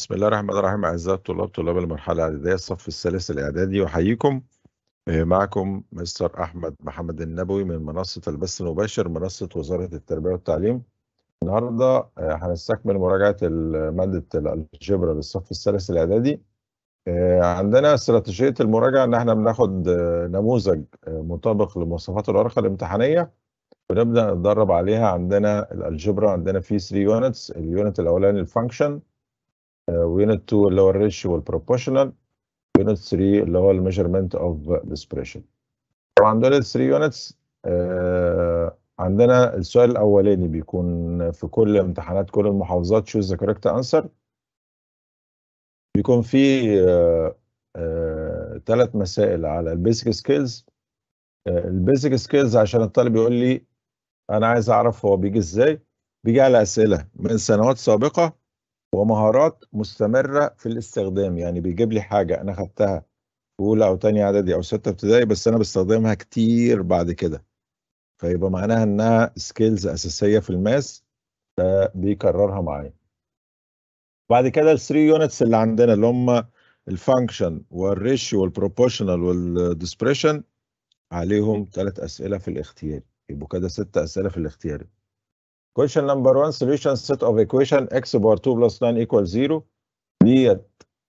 بسم الله الرحمن الرحيم أعزائي الطلاب طلاب المرحلة الإعدادية الصف الثالث الإعدادي أحييكم. آه، معكم مستر أحمد محمد النبوي من منصة البث المباشر منصة وزارة التربية والتعليم. النهاردة آه، هنستكمل مراجعة مادة الجبر للصف الثالث الإعدادي. آه، عندنا استراتيجية المراجعة إن إحنا بناخد نموذج مطابق لمواصفات الورقة الامتحانية. ونبدأ نتدرب عليها عندنا ال algebra عندنا فيه 3 units ال unit الأولاني ال function و unit 2 اللي هو ال ratio وال proportional unit 3 اللي هو ال measurement of dispersion طبعا دول ال 3 units عندنا السؤال الأولاني بيكون في كل امتحانات كل المحافظات choose the correct answer. بيكون فيه ثلاث مسائل على ال basic skills. ال basic skills عشان الطالب يقول لي أنا عايز أعرف هو بيجي إزاي. بيجي على أسئلة من سنوات سابقة ومهارات مستمرة في الاستخدام. يعني بيجيب لي حاجة أنا خدتها أولى أو تانية إعدادي أو ستة ابتدائي بس أنا بستخدمها كتير بعد كده. فيبقى معناها إنها skills أساسية في ال math فبيكررها معايا. بعد كده ال 3 units اللي عندنا اللي هم الفانكشن والريشيو والبروبوشنال والديسبريشن عليهم ثلاث أسئلة في الاختياري يبقوا كده ست أسئلة في الاختياري question number one solution set of equation x bar 2 plus 9 equals 0 ديت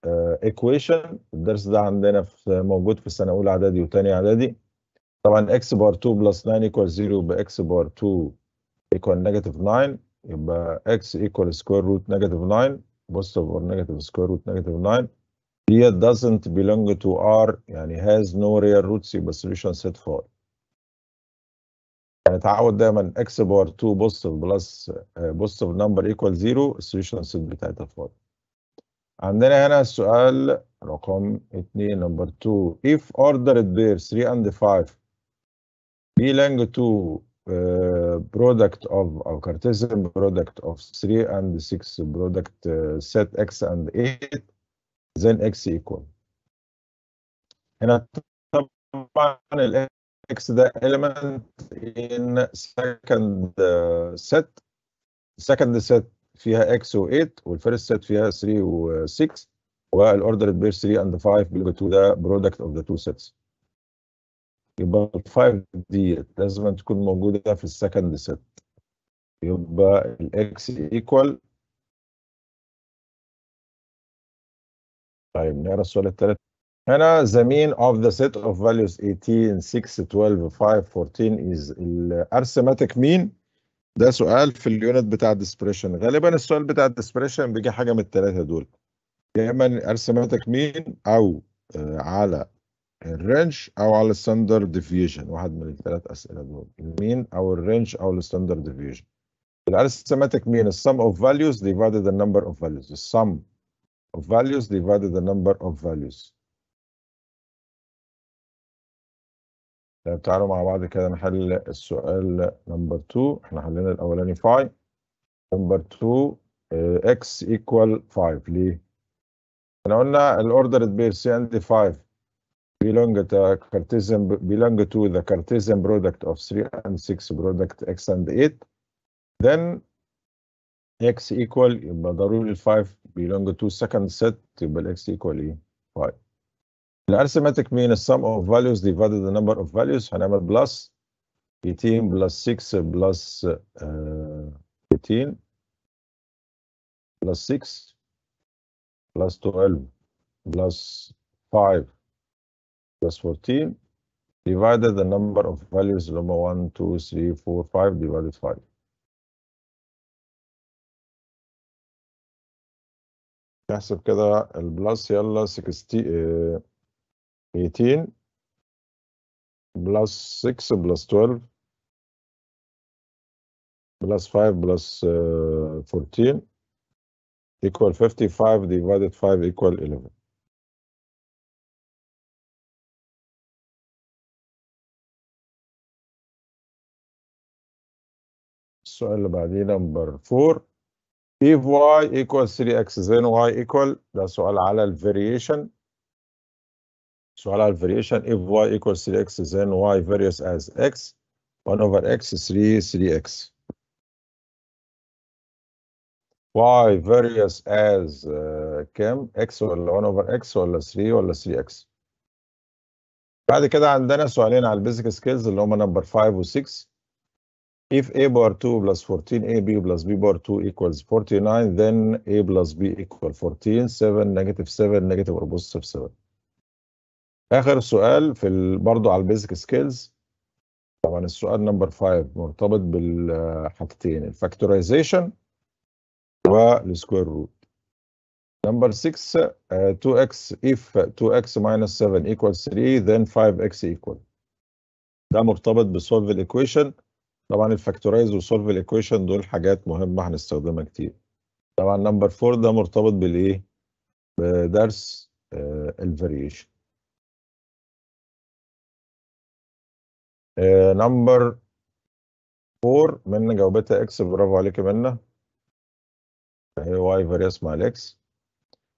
uh, equation الدرس ده عندنا في موجود في سنة أولى إعدادي وتانية إعدادي طبعا x bar 2 plus 9 equals 0 يبقى x bar 2 equal negative 9 يبقى x equal square root negative 9 positive or negative square root negative 9 ديت doesn't belong to R يعني has no real roots يبقى solution set 4 يعني تعود دايما x power 2 positive plus positive number equal 0 ال solution set بتاعتها فاضي عندنا هنا السؤال رقم 2 number 2 if ordered pair 3 and 5 belong to uh, product of or Cartesian product of 3 and 6 product uh, set x and 8 then x equal. هنا طبعا x ده element in second uh, set. Second set فيها x و 8 وال first set فيها 3 و 6 وال ordered pair 3 and 5 belong to the product of the two sets. يبقى ال 5 دي لازم تكون موجودة في ال second set. يبقى ال x equal. طيب نقرأ السؤال الثالث هنا the mean of the set of values 18 6 12 5 14 is arithmetic mean ده سؤال في ال unit بتاع ال dispersion غالبا السؤال بتاع ال dispersion بيجي حاجة من الثلاثه دول. يا إما arithmetic mean أو آه على ال range أو على ال standard deviation واحد من الثلاث أسئلة دول. ال mean أو ال range أو ال standard deviation ال arithmetic mean ال sum of values divided the number of values. السم of values divided the number of values. طيب تعالوا مع بعض كده نحل السؤال number 2 إحنا حلينا الاولاني 5 number 2 x equal 5 ليه؟ إحنا قلنا ال ordered pair three and 5 belong to Cartesian belong to the Cartesian product of 3 and 6 product x and 8 then x equal يبقى ضروري ال 5 belong to second set يبقى ال x equal إيه؟ 5 ال arithmetic mean ال sum of values divided the number of values. هنعمل plus 18 plus 6 plus 18 plus 6 plus 12 plus 5 plus 14 divided the number of values. اللي هم 1 2 3 4 5 divided 5 نحسب كده البلس يلا 60 18 plus 6 plus 12 plus 5 plus uh, 14 equal 55 divided 5 equal 11 السؤال اللي بعديه نمبر 4 if y equals 3x then y equal ده سؤال على الفاريشن سؤال على الفاريشن if y equals 3x then y varies as x 1 over x 3 3x y various as uh, كام x ولا 1 over x ولا 3 ولا 3x بعد كده عندنا سؤالين على البيزك سكيلز اللي هم نمبر 5 و 6 if a bar 2 plus 14ab plus b bar 2 equals 49 then a plus b equal 14 7 negative 7 negative or positive 7 آخر سؤال في ال... برضه على ال basic skills. طبعا السؤال number 5 مرتبط بالحاجتين ال factorization وال square root. number 6 uh, 2x if 2x minus 7 equals 3 then 5x equal. ده مرتبط ب solve ال equation طبعا ال factorize و solve ال equation دول حاجات مهمة هنستخدمها كتير. طبعا number 4 ده مرتبط بالإيه؟ بدرس ال variation. number 4 منى جاوبتها x برافو عليك يا منى اهي y varies مع ال x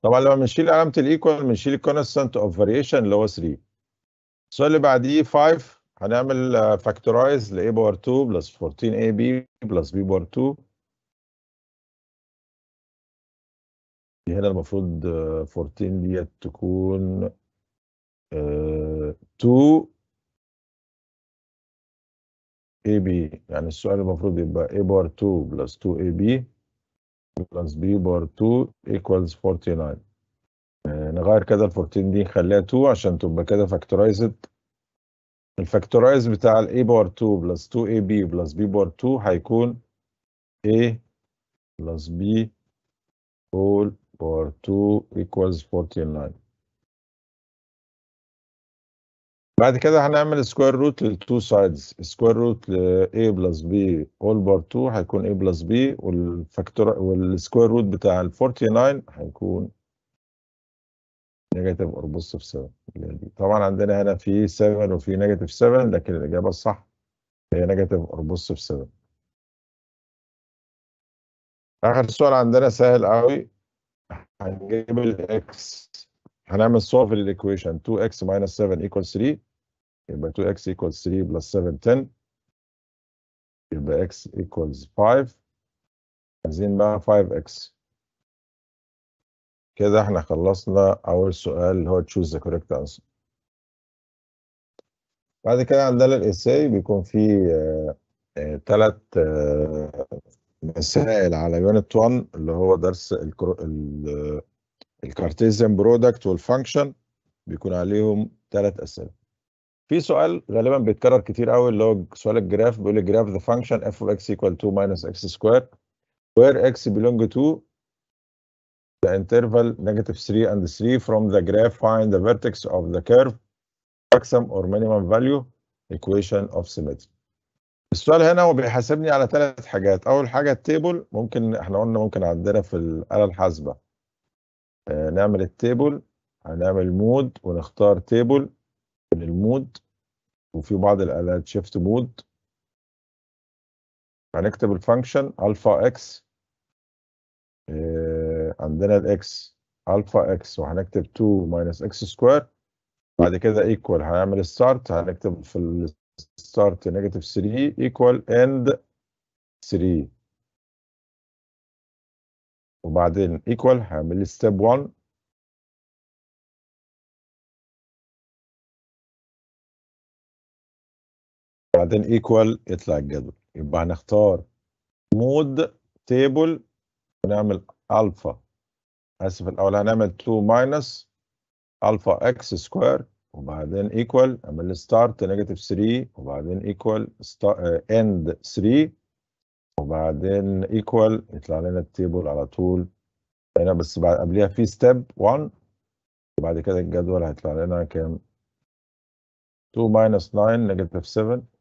طبعا لما بنشيل علامه ال equal بنشيل ال constant of variation اللي هو 3 السؤال اللي بعديه 5 هنعمل factorize ل a power 2 plus 14ab plus b power 2 دي هنا المفروض 14 ديت تكون 2 ab يعني السؤال المفروض يبقى a power 2 plus 2ab plus b power 2 equals 49 نغير كده ال 14 دي نخليها 2 عشان تبقى كده factorized ال factorize بتاع ال a power 2 plus 2ab plus b power 2 هيكون a plus b whole power 2 equals 49 بعد كده هنعمل square root لل two sides square root ل a plus b all power 2 هيكون a plus b وال factor وال square root بتاع ال 49 هيكون negative or positive 7 طبعا عندنا هنا في 7 وفي negative 7 لكن الإجابة الصح هي negative or positive 7 آخر سؤال عندنا سهل قوي. هنجيب ال x هنعمل solve لل equation 2x minus 7 equals 3 يبقى 2x equals 3 plus 7 10 يبقى x equals 5 عايزين بقى 5x كده إحنا خلصنا اول سؤال اللي هو choose the correct answer. بعد كده عندنا ال essay بيكون فيه ثلاث مسائل على unit 1 اللي هو درس ال Cartesian product وال function بيكون عليهم ثلاث أسئلة. في سؤال غالبا بيتكرر كتير قوي اللي هو سؤال ال graph بيقول لي graph the function f of x equal 2 minus x square where x belong to the interval negative 3 and 3 from the graph find the vertex of the curve maximum or minimum value equation of symmetry. السؤال هنا هو بيحاسبني على ثلاث حاجات. أول حاجة ال table ممكن إحنا قلنا ممكن عندنا في الآلة الحاسبة آه نعمل ال table هنعمل mode ونختار table. من ال mode وفي بعض الآلات shift mode هنكتب ال function alpha x آه عندنا ال x alpha x وهنكتب 2 minus x square بعد كده equal هنعمل start هنكتب في ال start negative 3 equal end 3 وبعدين equal هعمل لي step 1 بعدين equal يطلع الجدول يبقى هنختار mode table ونعمل الفا اسف الأول هنعمل 2 minus alpha x square وبعدين equal اعمل start negative 3 وبعدين equal end 3 وبعدين equal يطلع لنا ال table على طول. هنا بس بعد قبليها في step 1 وبعد كده الجدول هيطلع لنا كام؟ 2 minus 9 negative 7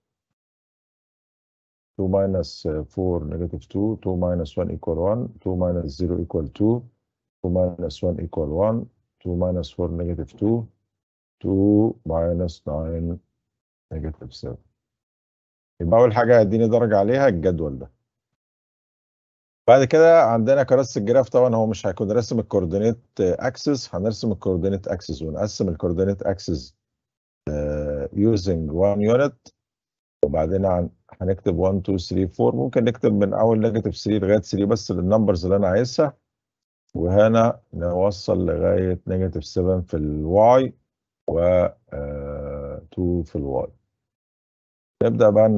2 minus 4 negative 2 2 minus 1 equal 1 2 minus 0 equal 2 2 minus 1 equal 1 2 minus 4 negative 2 2 minus 9 negative 7 يبقى أول حاجة هيديني درجة عليها الجدول ده. بعد كده عندنا كراسة ال graph طبعا هو مش هيكون راسم ال coordinate axis هنرسم ال coordinate axis ونقسم ال coordinate axis using one unit وبعدين هنكتب 1 2 3 4 ممكن نكتب من أول negative 3 لغاية 3 بس لل numbers اللي أنا عايزها. وهنا نوصل لغاية negative 7 في ال y و 2 في ال y. نبدأ بقى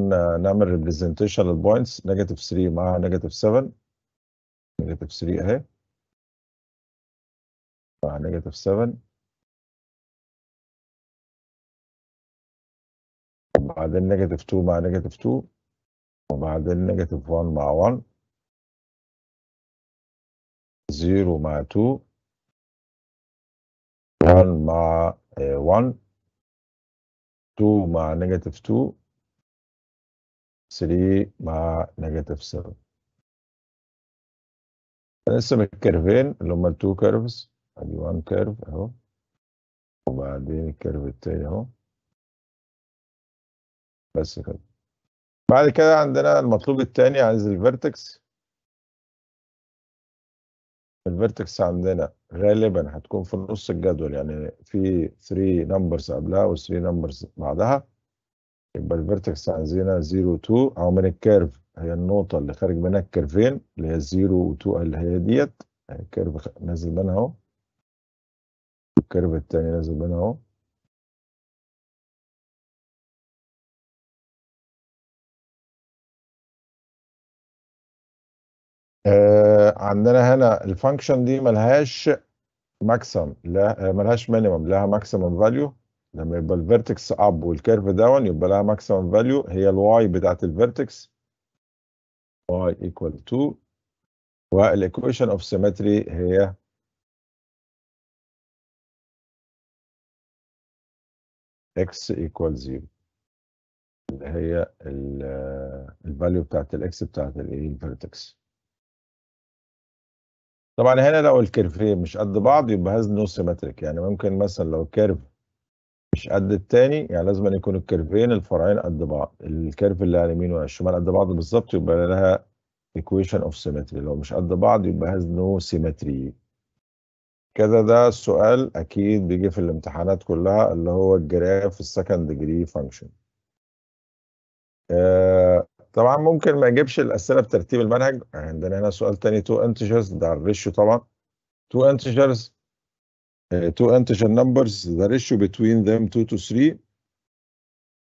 نعمل representation لل points negative 3 مع negative 7 negative 3 أهي. مع negative 7 وبعدين negative 2 مع negative 2 وبعدين negative 1 مع 1 0 مع 2 1 مع 1 2 مع negative 2 3 مع negative 7 هنرسم ال curve ين اللي هما ال two curves ادي 1 curve اهو وبعدين ال curve التاني اهو. بس كده. بعد كده عندنا المطلوب التاني عايز ال vertex ال vertex عندنا غالبا هتكون في نص الجدول يعني في 3 numbers قبلها و 3 numbers بعدها. يبقى ال vertex عايزينها 0 2 أو من ال curve هي النقطة اللي خارج منها ال curve ين اللي هي 0 و 2 اللي هي ديت. ال curve نازل منها أهو. ال curve التاني نازل منها أهو. آه عندنا هنا ال function دي ملهاش maxim لا ملهاش minimum لها maximum value لما يبقى ال vertex up وال curve down يبقى لها maximum value هي ال y بتاعت ال vertex y equal 2 وال equation of symmetry هي x equal 0 اللي هي ال value بتاعت ال x بتاعت الايه ال vertex طبعا هنا لو ال curve ين مش قد بعض يبقى has no symmetric يعني ممكن مثلا لو ال curve مش قد التاني يعني لازم أن يكون ال curve ين الفرعين قد بعض. ال curve اللي على اليمين وعلى الشمال قد بعض بالظبط يبقى لها equation of symmetry. لو مش قد بعض يبقى has no symmetry. كده ده السؤال أكيد بيجي في الامتحانات كلها اللي هو ال graph ال second degree function طبعا ممكن ما يجيبش الاسئله بترتيب المنهج عندنا هنا سؤال تاني تو انتجرز ده الريشيو طبعا تو انتجرز two integer numbers the ratio between them 2 to 3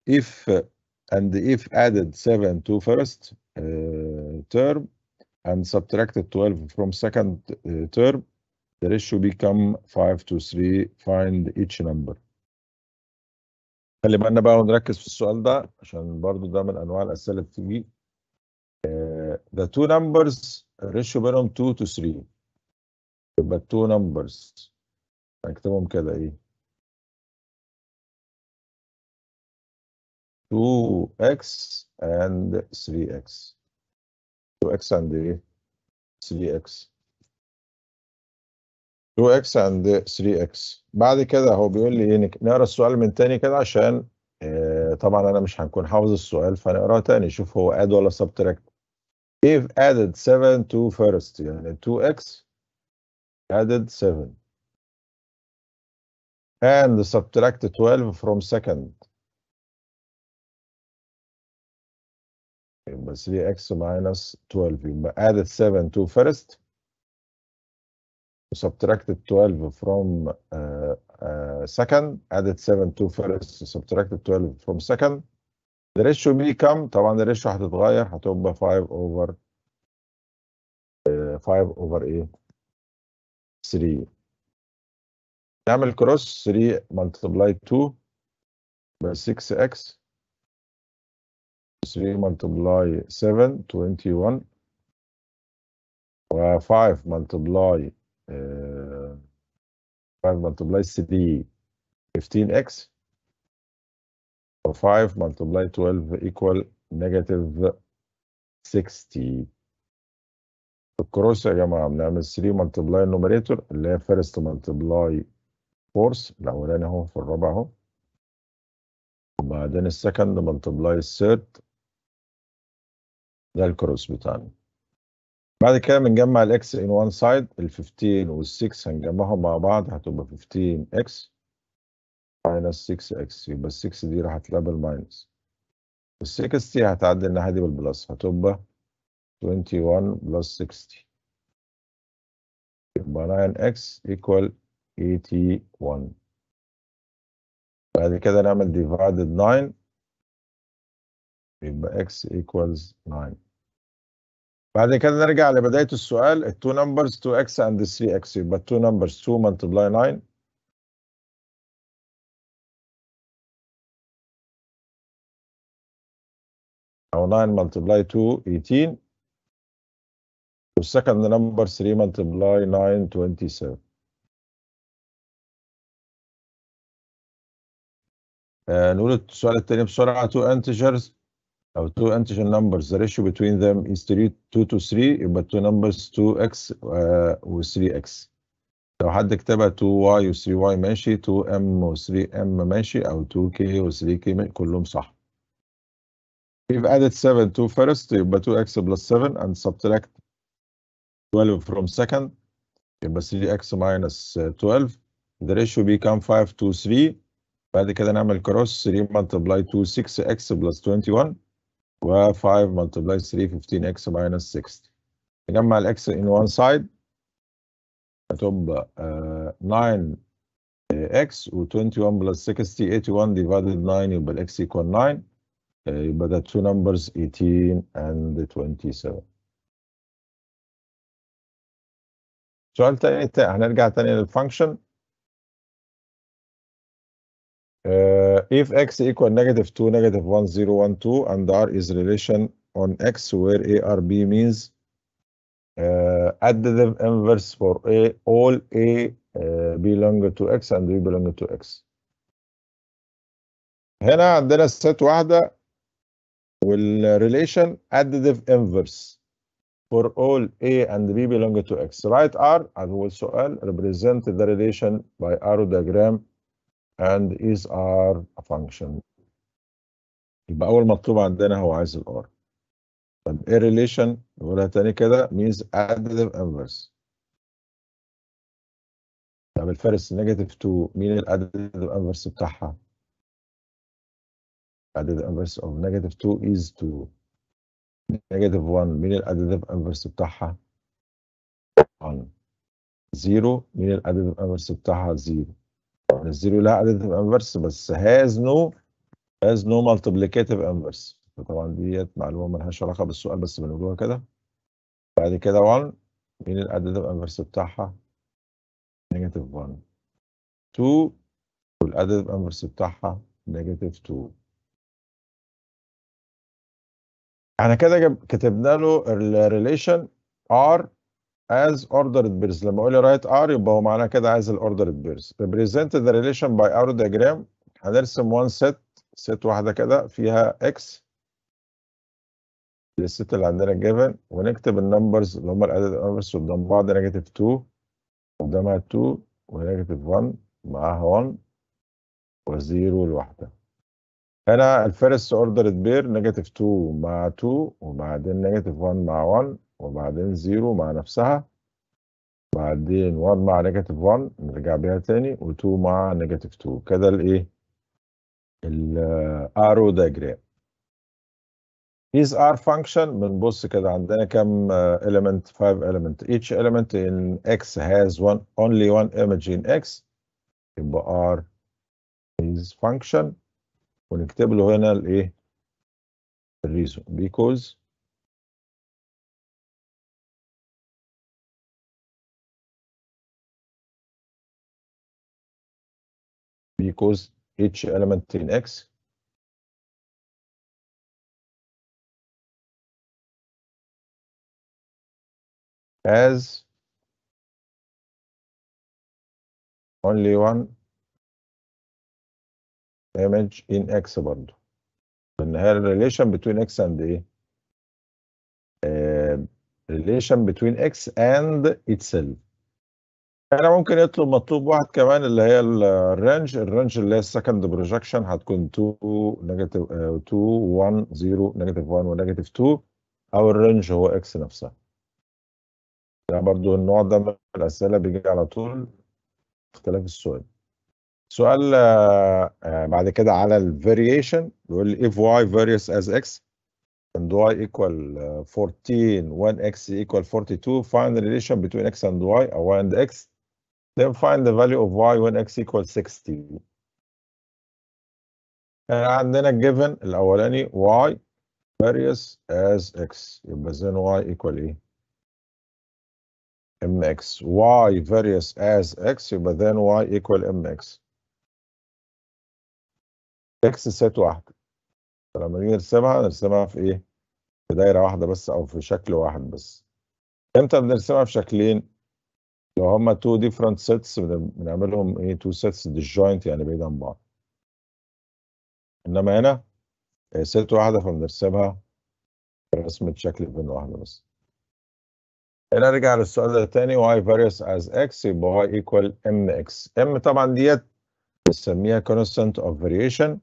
if and if added 7 to first uh, term and subtracted 12 from second uh, term the ratio become 5 to 3 find each number خلي بالنا بقى ونركز في السؤال ده عشان برضو ده من أنواع الأسئلة اللي بتيجي. uh, the two numbers ratio بينهم 2 to 3 يبقى two numbers. هنكتبهم كده إيه؟ 2x and 3x 2x and إيه؟ 3x 2x and 3x بعد كده هو بيقول لي إيه نقرأ السؤال من تاني كده عشان آه طبعا أنا مش هنكون حافظ السؤال فنقرأه تاني. شوف هو add ولا subtract. If added 7 to first يعني 2x added 7 and subtract 12 from second. يبقى 3x minus 12 يبقى added 7 to first. Subtracted 12 from uh, uh, second added 7 to first subtracted 12 from second the ratio become طبعا الريشيو هتتغير هتبقى 5 over uh, 5 over إيه 3 نعمل كروس 3 multiply 2 ب 6x 3 multiply 7 21 و 5 multiply uh, 5 multiply 3 15x و 5 multiply 12 equal negative 60 ال cross يا جماعة بنعمل 3 multiply ال numerator اللي هي first multiply fourth الأولاني أهو في الرابع أهو. وبعدين ال second multiply ال third ده ال cross بتاعنا. بعد كده بنجمع ال x in one side ال 15 وال 6 هنجمعهم مع بعض هتبقى 15 x minus 6 x يبقى ال 6 دي راح تبقى بال minus ال 60 هتعدي الناحية دي بال plus هتبقى 21 plus 60 يبقى 9x equal 81 بعد كده نعمل divided 9 يبقى x equals 9 بعد كده نرجع لبداية السؤال. ال two numbers 2x and 3x يبقى 2 numbers 2 multiply 9 أو 9 multiply 2 18 وال second number 3 multiply 9 27 آه نقول السؤال التاني بسرعة. 2 integers. أو 2 integer numbers the ratio between them is 3 2 to 3 يبقى 2 numbers 2x uh, و 3x لو حد كتبها 2y و 3y ماشي 2m و 3m ماشي أو 2k و 3k كلهم صح. We've added 7 to first يبقى 2x plus 7 and subtract 12 from second يبقى 3x minus 12 the ratio become 5 to 3 بعد كده نعمل cross 3 multiply 2 6x plus 21 و 5 multiply 3 15x minus 60 نجمع ال x in one side هتبقى uh, 9x و 21 plus 60 81 divided 9 يبقى ال x equal 9 uh, يبقى ده two numbers 18 and 27 سؤال تاني هنرجع تاني للفانكشن Uh, if x equal negative 2, negative 1, 0, 1, 2, and R is relation on x where A, R, B means uh, additive inverse for A, all A uh, belong to x and B belong to x. هنا عندنا set واحدة والريليشن additive inverse for all A and B belong to x. Write R أول سؤال represent the relation by arrow diagram and is R a function. يبقى أول مطلوب عندنا هو عايز ال R طب إيه relation نقولها تاني كده means additive inverse. طب ال first negative 2 مين ال additive inverse بتاعها؟ additive inverse of negative 2 is 2 negative 1 مين ال additive inverse بتاعها؟ 1 0 مين ال additive inverse بتاعها؟ 0 ال zero لها additive inverse بس has no has no multiplicative inverse. طبعا ديت معلومة مالهاش علاقة بالسؤال بس بنقولوها كده. بعد كده 1 مين ال additive inverse بتاعها؟ negative 1 2 وال additive inverse بتاعها؟ negative 2 إحنا كده كتبنا له ال relation R as ordered pairs لما أقول write R يبقى هو معناه كده عايز ال ordered pairs represent the relation by arrow diagram. هنرسم one set set واحدة كده فيها x. ال set اللي عندنا given. ونكتب ال numbers اللي هم ال added numbers قدام بعض negative 2 قدامها 2 و negative 1 معاها 1 و zero لوحدها. هنا ال first ordered pair negative 2 مع 2 وبعدين negative 1 مع 1 وبعدين 0 مع نفسها بعدين 1 مع negative 1 نرجع بيها تاني و2 مع negative 2 كده الايه ال arrow diagram is R function بنبص كده عندنا كام element 5 element. Each element in x has one only one image in x. يبقى r is function. ونكتب له هنا الايه الريزون. Because because each element in X has only one image in X برضه لأن هي relation between X and إيه؟ uh, relation between X and itself أنا ممكن يطلب مطلوب واحد كمان اللي هي ال range. ال range اللي هي ال second projection هتكون 2 negative 2 1 0 negative 1 و negative 2 أو ال range هو X نفسها. ده برضو النوع ده من الأسئلة بيجي على طول. اختلاف السؤال. سؤال آه، آه، بعد كده على ال variation بيقول لي if y varies as x and y equal آه، 14 when x equal 42 find the relation between x and y or y and x. then find the value of y when x equal 60 يعني عندنا given الأولاني y varies as x يبقى then y equal إيه؟ mx y varies as x يبقى then y equal mx x ست واحدة فلما نيجي نرسمها نرسمها في إيه؟ في دايرة واحدة بس أو في شكل واحد بس إمتى بنرسمها في شكلين؟ لو هما different sets بن- بنعملهم إيه two sets disjoint يعني بعيد عن بعض. إنما هنا آه، ست واحدة فبنرسمها رسمة شكل بين واحدة بس. هنا نرجع للسؤال ده تاني y varies as x يبقى y equal mx. m طبعا ديت بنسميها constant of variation.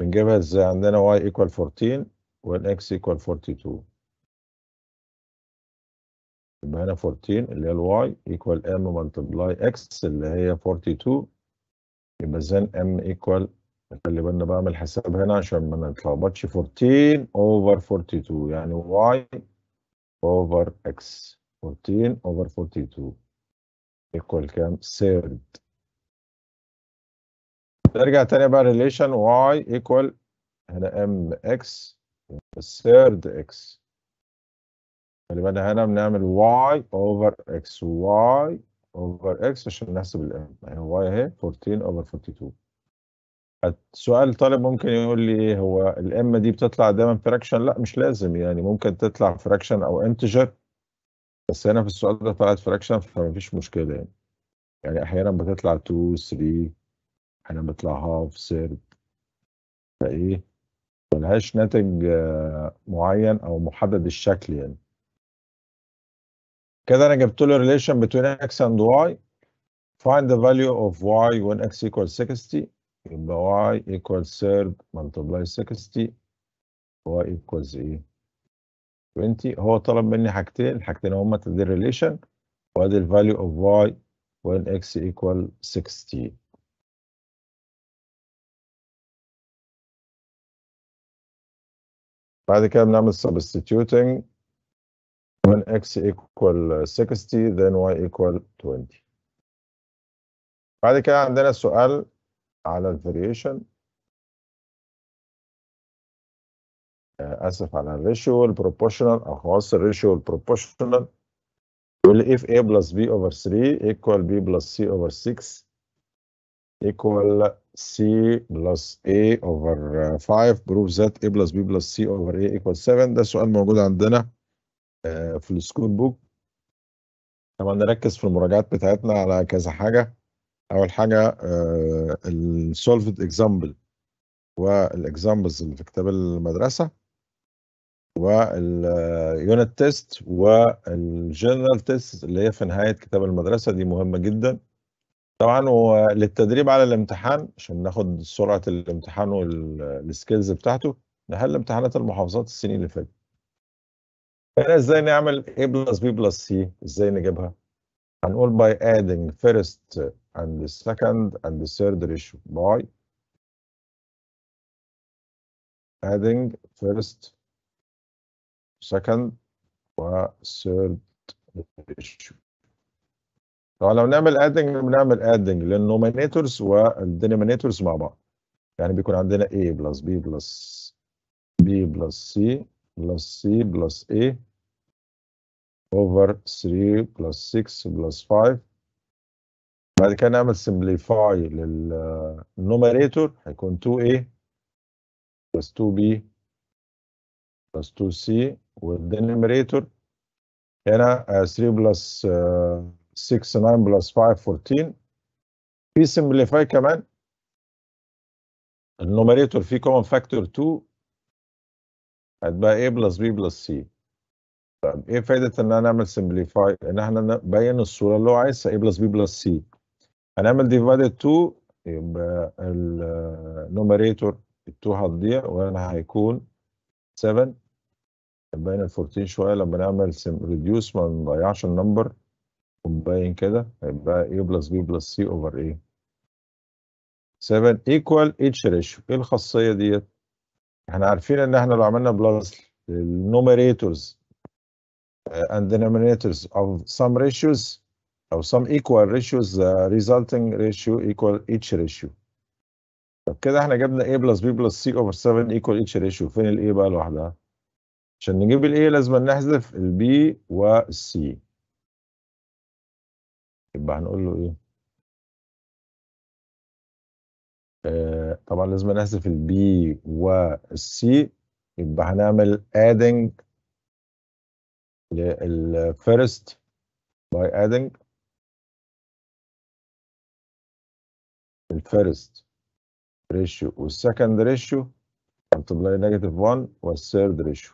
بنجيبها إزاي؟ عندنا y equal 14 وال x equal 42 يبقى هنا 14 اللي هي ال y equal m multiply x اللي هي 42 يبقى then m equal خلي بالنا بقى من الحساب هنا عشان ما نتلخبطش. 14 over 42 يعني y over x. 14 over 42 equal كام؟ third. نرجع تاني بقى relation y equal هنا mx third x. خلي بالنا هنا بنعمل y over x y over x عشان نحسب ال m يعني y اهي 14 over 42 السؤال طالب ممكن يقول لي إيه هو ال m دي بتطلع دايما fraction لا مش لازم. يعني ممكن تطلع fraction أو integer بس هنا في السؤال ده طلعت fraction فمفيش مشكلة يعني. يعني أحيانا بتطلع 2 3 أحيانا بتطلع half third فإيه؟ ملهاش ناتج آه، معين أو محدد الشكل يعني. كده انا جبت له relation between x and y find the value of y when x equals 60 يبقى y equals third multiply 60 y equals ايه 20 هو طلب مني حاجتين الحاجتين هما دي relation وادي ال value of y when x equal 60 بعد كده بنعمل substituting When x equal 60 then y equal 20 بعد كده عندنا سؤال على ال variation. آسف على ال ratio ال proportional أو خواص ال ratio ال proportional يقول if a plus b over 3 equal b plus c over 6 equal c plus a over 5 prove that a plus b plus c over a equal 7 ده سؤال موجود عندنا. آه، في ال school book. طبعا نركز في المراجعات بتاعتنا على كذا حاجة. أول حاجة ال solved example وال examples اللي في كتاب المدرسة وال unit test وال general test اللي هي في نهاية كتاب المدرسة. دي مهمة جدا. طبعا وللتدريب على الامتحان عشان ناخد سرعة الامتحان والسكيلز بتاعته نحل امتحانات المحافظات السنين اللي فاتت هنا إزاي نعمل A plus B plus C إزاي نجيبها هنقول by adding first and second and third ratio by adding first second و third ratio طبعا لو نعمل adding بنعمل adding لل numerators وال denominators مع بعض يعني بيكون عندنا A plus B plus B plus C plus C plus A over 3 plus 6 plus 5 بعد كده نعمل simplify لل numerator هيكون 2A plus 2B plus 2C وال denominator هنا آه، 3 plus آه، 6 9 plus 5 14 في simplify كمان. ال numerator فيه common factor 2 هتبقى A plus B plus C. طب إيه فايدة إن أنا أعمل simplify إن إحنا نبين الصورة اللي هو عايزها A plus B plus C. هنعمل divided 2 يبقى ال numerator ال 2 هتضيع وهنا هيكون 7 نبين ال 14 شوية لما نعمل reduce ما نضيعش ال number. ونبين كده هيبقى A plus B plus C over A. 7 equal each ratio. إيه الخاصية ديت؟ إحنا عارفين إن إحنا لو عملنا plus ال numerators and denominators of some ratios أو some equal ratios the resulting ratio equal each ratio طب كده إحنا جبنا a plus b plus c over 7 equal each ratio فين ال a بقى لوحدها عشان نجيب ال a لازم نحذف ال b وال c يبقى هنقول له إيه آه طبعا لازم نحذف ال b وال c يبقى هنعمل adding لل first by adding ال first ratio وال second ratio multiply negative 1 وال third ratio.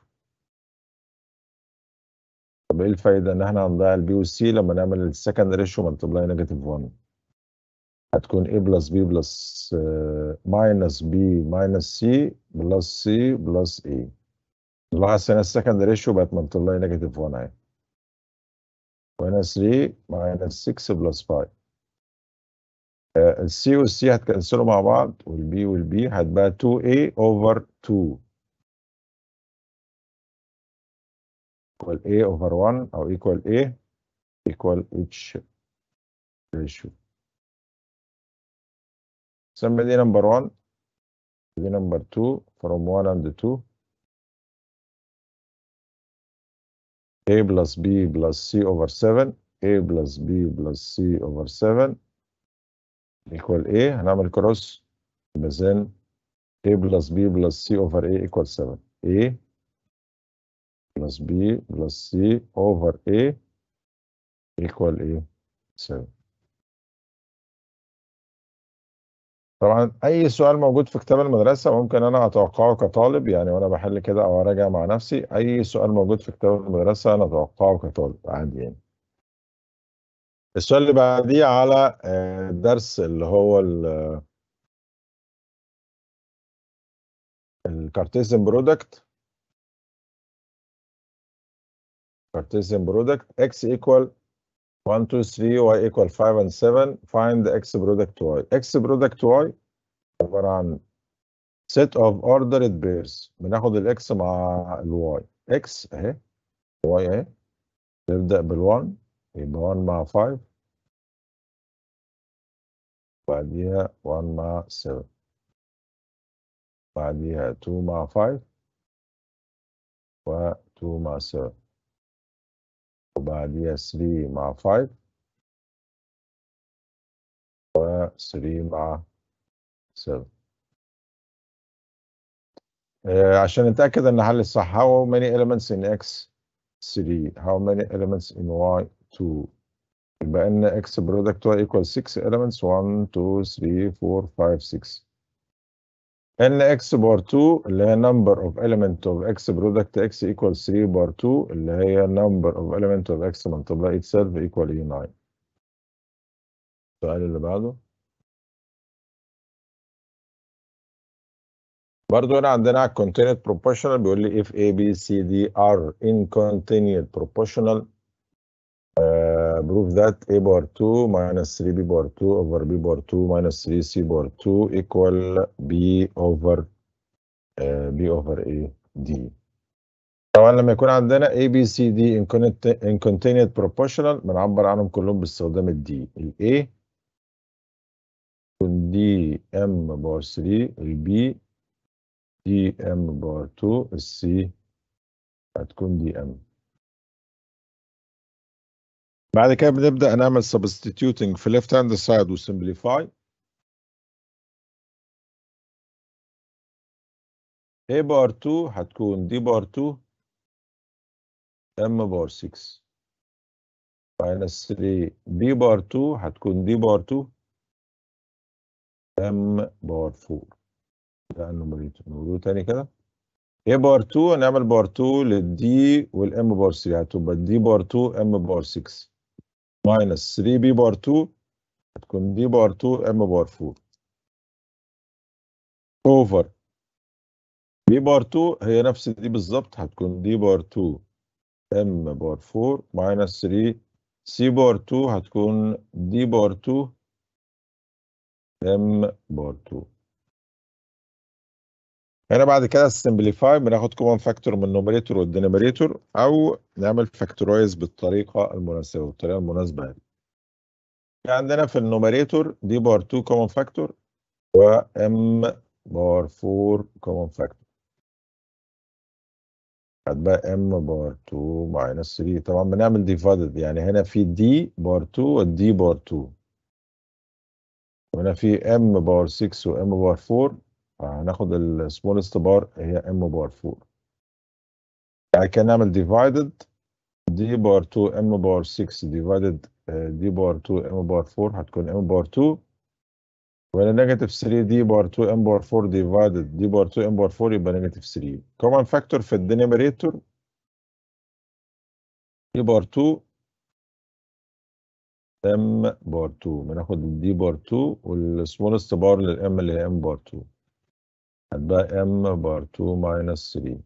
طب إيه الفايدة إن إحنا هنضيع ال b وال c لما نعمل ال second ratio multiply negative 1 هتكون a plus b plus minus b minus c plus c plus a. نلاحظ هنا ال second ratio بقت multiply negative 1 اهي وهنا 3 minus 6 plus 5 ال c وال c هتكنسلوا مع بعض وال b وال b هتبقى 2a over 2 equal a over 1 أو equal a equal each ratio. سمي دي number 1 دي number 2 from 1 and 2 a plus b plus c over 7 a plus b plus c over 7 equal a هنعمل كروس then a plus b plus c over a equal 7 a plus b plus c over a equal a 7 طبعا أي سؤال موجود في كتاب المدرسة ممكن أنا أتوقعه كطالب يعني وأنا بحل كده أو أراجع مع نفسي أي سؤال موجود في كتاب المدرسة أنا أتوقعه كطالب عادي يعني. السؤال اللي بعديه على الدرس اللي هو ال Cartesian product Cartesian product x equal 1 2 3 y equal 5 and 7 find x product y. x product y عبارة عن set of ordered pairs. بناخد ال x مع ال y x اهي y اهي. نبدأ بال1 يبقى 1 مع 5 بعديها 1 مع 7 بعديها 2 مع 5 و 2 مع 7 وبعديها 3 مع 5 و 3 مع 7 آه عشان نتأكد ان حل الصح how many elements in x 3 how many elements in y 2 يبقى ان x product y equals 6 elements 1 2 3 4 5 6 ان x بار 2 اللي هي number of element of x product x equals 3 بار 2 اللي هي number of element of x multiply itself equal e 9 السؤال اللي بعده برضو هنا عندنا على continued proportional بيقول لي if a b c d are in continued proportional Uh, prove that a bar 2 minus 3b bar 2 over b bar 2 minus 3c bar 2 equal b over uh, b over a d طبعا لما يكون عندنا a b c d in, in continued proportional بنعبر عنهم كلهم باستخدام ال d ال a تكون d m power 3 ال b d m power 2 ال c هتكون d m بعد كده بنبدأ نعمل substituting في left hand side و simplify. A power 2 هتكون d power 2 M power 6 minus 3 B power 2 هتكون D power 2 M power 4 ده ال numerator نقوله تاني كده. A power 2 نعمل power 2 لل D وال M power 3 هتبقى D power 2 M power 6 minus 3 B power 2 هتكون D power 2 M power 4 over. B power 2 هي نفس دي بالظبط هتكون D power 2 M power 4 minus 3 C power 2 هتكون D power 2 M power 2 هنا بعد كده ال simplify بناخد common factor من ال numerator وال denominator أو نعمل factorize بالطريقة المناسبة بالطريقة المناسبة. يعني. عندنا في ال numerator D power 2 common factor و M power 4 common factor هتبقى M power 2 minus 3 طبعا بنعمل divided يعني هنا في D power 2 وال D power 2 وهنا في M power 6 و M power 4 هناخد ال smallest power هي M power 4 يعني كان نعمل divided D power 2 M power 6 divided D power 2 M power 4 هتكون M power 2 وهنا negative 3 D power 2 M power 4 divided D power 2 M power 4 يبقى negative 3 common factor في ال denominator D power 2 M power 2 بناخد ال D power 2 وال smallest power لل M اللي هي M power 2 هتبقى M power 2 minus 3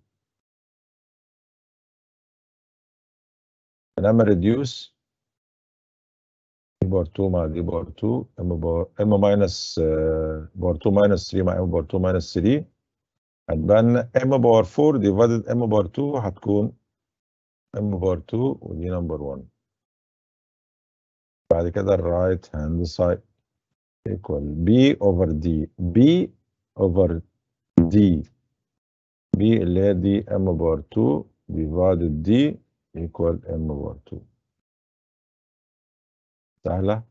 هنعمل reduce D power 2 مع D power 2 M power M minus power 2 minus 3 مع M power 2 minus 3 هتبقى لنا M power 4 divided M power 2 هتكون M power 2 ودي number 1 بعد كده ال right hand side equal B over D B over D B اللي هي D M power 2 divided D equal M power 2 سهلة.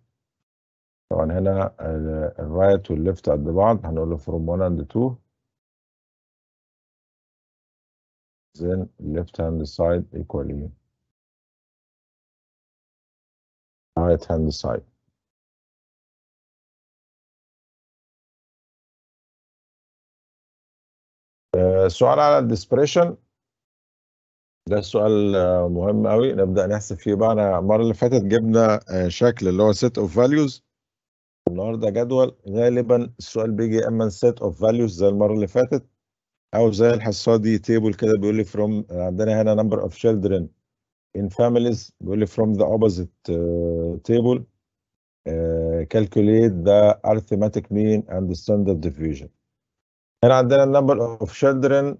طبعا هنا ال right وال left قد بعض. هنقول له from 1 and 2 then left hand side equally right hand side. آه، سؤال على الديسبريشن. ده سؤال مهم قوي نبدأ نحسب فيه بقى. أنا المرة اللي فاتت جبنا شكل اللي هو set of values. النهارده جدول. غالبا السؤال بيجي إما set of values زي المرة اللي فاتت أو زي الحصه دي table كده بيقول لي from عندنا هنا number of children in families. بيقول لي from the opposite uh, table. uh, calculate the arithmetic mean and standard deviation هنا عندنا number of children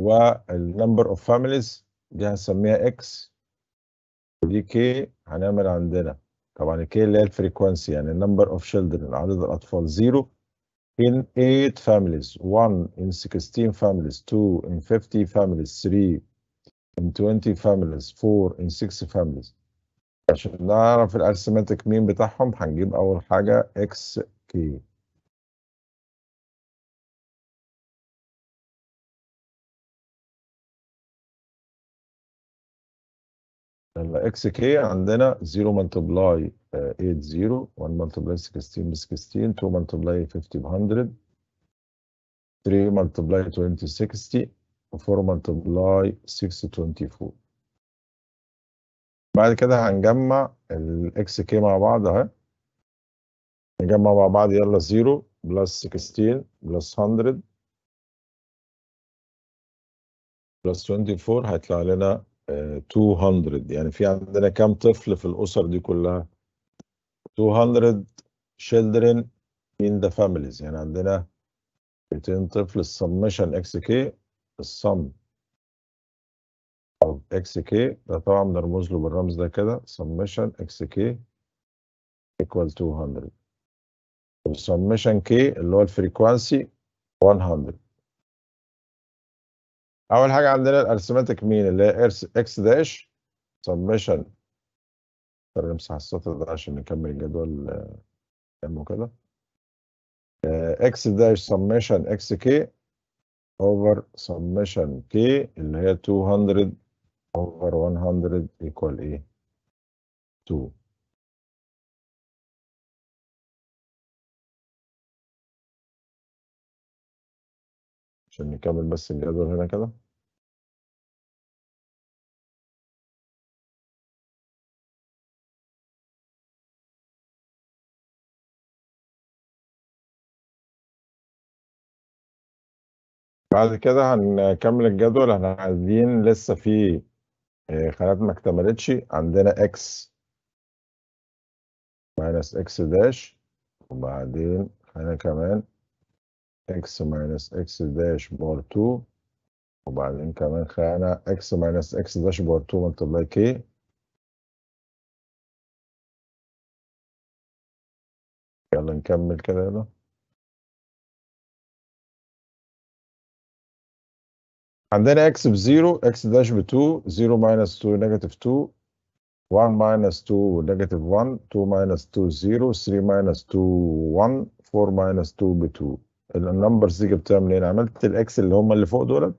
وال number of families دي هنسميها X ودي K هنعمل عندنا. طبعا ال K اللي هي ال frequency يعني ال number of children عدد الأطفال 0 in 8 families 1 in 16 families 2 in 50 families 3 in 20 families 4 in 6 families. عشان نعرف ال arithmetic mean بتاعهم هنجيب أول حاجة X K لما X K عندنا 0 multiply 8 0 1 multiply 16 ب 16 2 multiply 50 ب 100 3 multiply 20 60 4 multiply 6 24 بعد كده هنجمع ال X K مع بعض اهي نجمع مع بعض يلا 0 plus 16 plus 100 plus 24 هيطلع لنا 200 يعني في عندنا كام طفل في الأسر دي كلها؟ 200 children in the families. يعني عندنا 200 طفل. السمشن إكس كي الصم أو إكس كي ده طبعا بنرمز له بالرمز ده كده. سمشن إكس كي equal 200 والسمشن كي اللي هو الفريكوانسي 100 أول حاجة عندنا ال arithmetic mean؟ اللي هي X dash سمشن نمسح السطر ده عشان نكمل الجدول كامله كده إكس داش سمشن إكس كي أوفر سمشن كي اللي هي 200 over 100 equal إيه؟ 2 عشان نكمل بس الجدول هنا كده. بعد كده هنكمل الجدول. إحنا عايزين لسه في خانات ما اكتملتش. عندنا X minus X dash وبعدين هنا كمان x minus x dash power 2 وبعدين كمان خانة x minus x dash power 2 multiply k. يلا نكمل كده يلا. عندنا x ب zero x dash ب 2 0 minus 2 negative 2 1 minus 2 negative 1 2 minus 2 0 3 minus 2 1 4 minus 2 ب 2 ال numbers دي جبتها منين عملت ال X اللي هم اللي فوق دول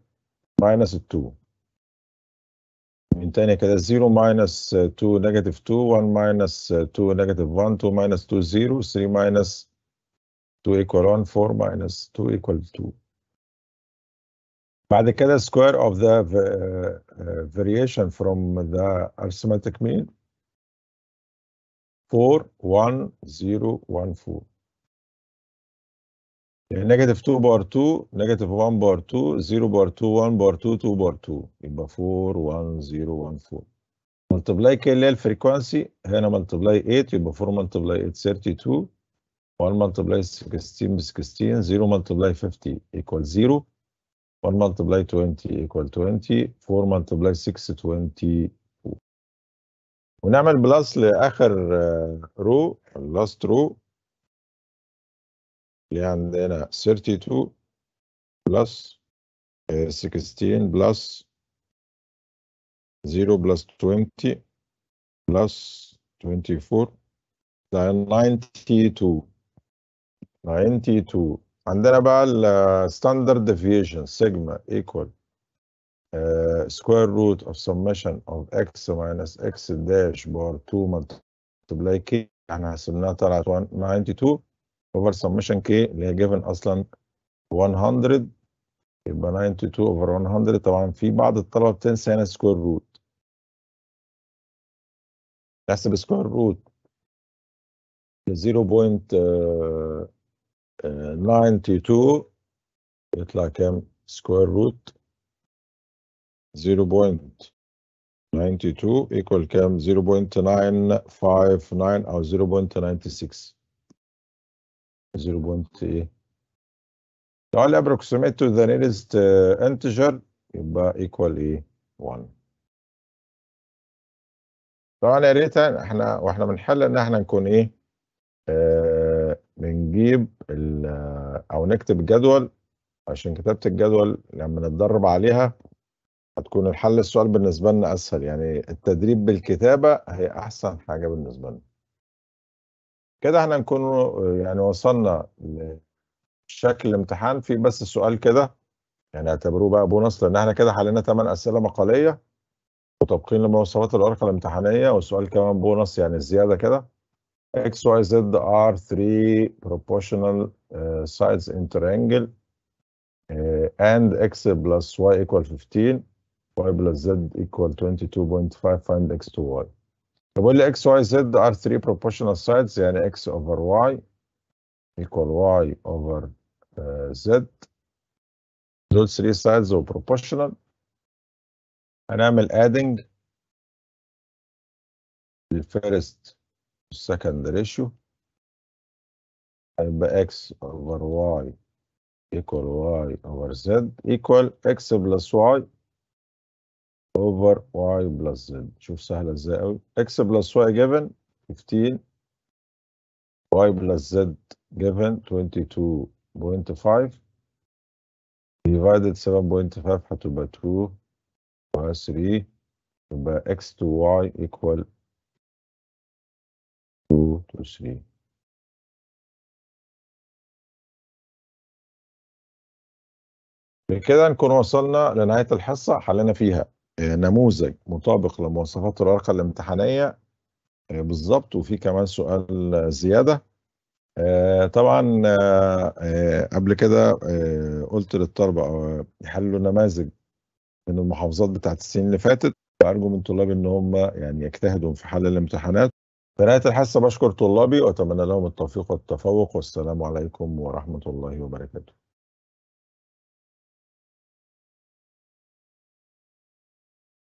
minus 2 من تاني كده 0 minus 2 negative 2 1 minus 2 negative 1 2 minus 2 0 3 minus 2 equal 1 4 minus 2 equal 2 بعد كده square of the uh, variation from the arithmetic mean. 4 1 0 1 4 يعني negative 2 power 2 negative 1 power 2 0 power 2 1 power 2 2 power 2 يبقى 4 1 0 1 4 multiply k اللي هي ال frequency هنا multiply 8 يبقى 4 multiply 8 32 1 multiply 16 ب 16 0 multiply 50 equal 0 1 multiply 20 equal 20 4 multiply 6 22 ونعمل plus لآخر row last row اللي عندنا 32 plus 16 plus 0 plus 20 plus 24 92 92 عندنا بقى ال standard deviation sigma uh, square root of summation of x minus x dash bar 2 multiply k. إحنا حسبناها طلعت 92 over summation k اللي هي given أصلا 100 يبقى 92 over 100 طبعا في بعض الطلبة بتنسى هنا square root نحسب square root 0. 92 يطلع كام square root 0.92 equal كام 0.959 أو 0.96 0. إيه لو قال approximate to the nearest uh, integer يبقى equal إيه 1 طبعا يا ريت إحنا وإحنا بنحل إن إحنا نكون إيه؟ آه بنجيب أو نكتب الجدول عشان كتابة الجدول لما نتدرب عليها هتكون الحل السؤال بالنسبة لنا أسهل. يعني التدريب بالكتابة هي أحسن حاجة بالنسبة لنا. كده إحنا نكون يعني وصلنا لشكل الامتحان في بس السؤال كده. يعني اعتبروه بقى بونص لأن إحنا كده حلينا 8 أسئلة مقالية وطابقين لمواصفات الورقه الامتحانية والسؤال كمان بونص يعني زيادة كده. x, y, z are three proportional uh, sides in triangle uh, and x plus y equal 15 y plus z equal 22.5 find x to y بقول لي x, y, z are three proportional sides يعني x over y equal y over uh, z دول 3 sides و proportional هنعمل adding للفيرست second ratio هيبقى x over y equal y over z equal x plus y over y plus z شوف سهلة إزاي قوي x plus y given 15 y plus z given 22.5 divided 7.5 هتبقى 2 و 3 يبقى x to y equal 2 to 3 بكده نكون وصلنا لنهاية الحصة حلينا فيها نموذج مطابق لمواصفات الورقة الامتحانية بالظبط وفي كمان سؤال زيادة طبعا قبل كده قلت للطلبة يحلوا نماذج من المحافظات بتاعت السنين اللي فاتت. وأرجو من طلابي إن هم يعني يجتهدوا في حل الامتحانات. في نهاية الحصة بشكر طلابي وأتمنى لهم التوفيق والتفوق والسلام عليكم ورحمة الله وبركاته.